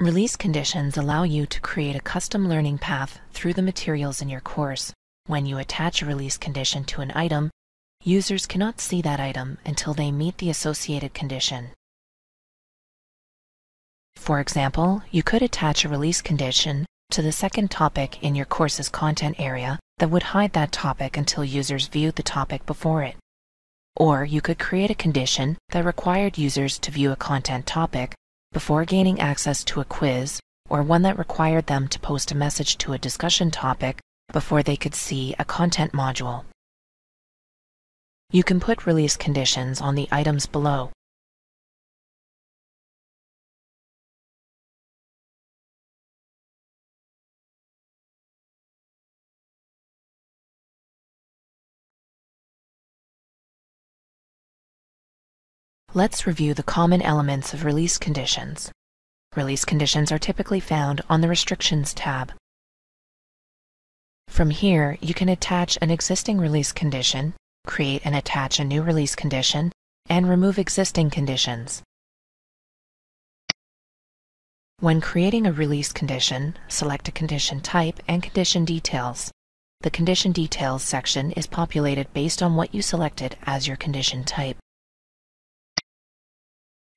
Release conditions allow you to create a custom learning path through the materials in your course. When you attach a release condition to an item, users cannot see that item until they meet the associated condition. For example, you could attach a release condition to the second topic in your course's content area that would hide that topic until users viewed the topic before it. Or you could create a condition that required users to view a content topic before gaining access to a quiz, or one that required them to post a message to a discussion topic before they could see a content module. You can put release conditions on the items below. Let's review the common elements of release conditions. Release conditions are typically found on the Restrictions tab. From here, you can attach an existing release condition, create and attach a new release condition, and remove existing conditions. When creating a release condition, select a condition type and condition details. The condition details section is populated based on what you selected as your condition type.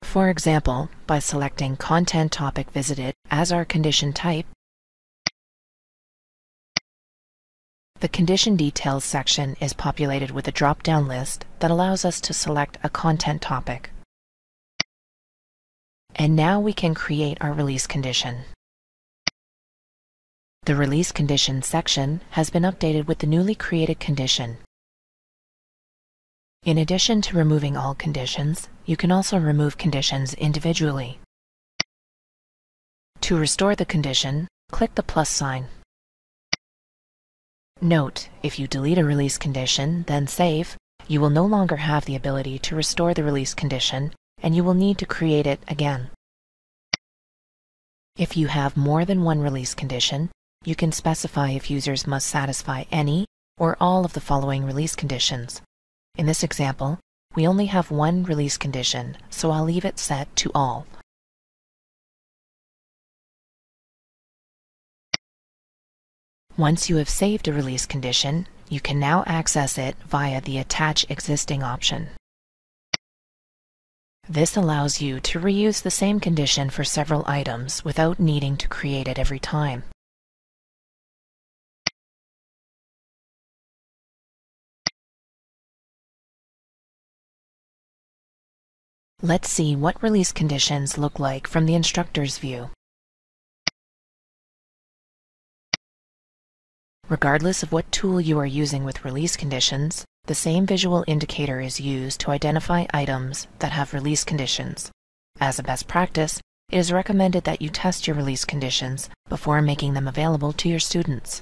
For example, by selecting Content Topic Visited as our condition type, the Condition Details section is populated with a drop-down list that allows us to select a content topic. And now we can create our release condition. The Release Condition section has been updated with the newly created condition. In addition to removing all conditions, you can also remove conditions individually. To restore the condition, click the plus sign. Note, if you delete a release condition, then save, you will no longer have the ability to restore the release condition, and you will need to create it again. If you have more than one release condition, you can specify if users must satisfy any or all of the following release conditions. In this example, we only have one release condition, so I'll leave it set to all. Once you have saved a release condition, you can now access it via the Attach Existing option. This allows you to reuse the same condition for several items without needing to create it every time. Let's see what release conditions look like from the instructor's view. Regardless of what tool you are using with release conditions, the same visual indicator is used to identify items that have release conditions. As a best practice, it is recommended that you test your release conditions before making them available to your students.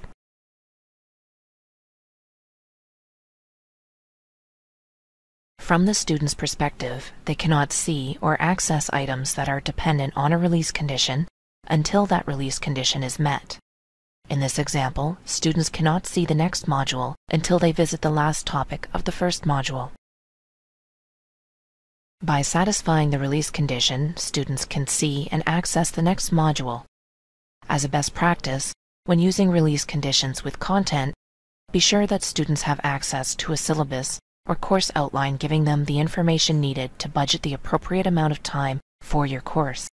From the student's perspective, they cannot see or access items that are dependent on a release condition until that release condition is met. In this example, students cannot see the next module until they visit the last topic of the first module. By satisfying the release condition, students can see and access the next module. As a best practice, when using release conditions with content, be sure that students have access to a syllabus or course outline giving them the information needed to budget the appropriate amount of time for your course.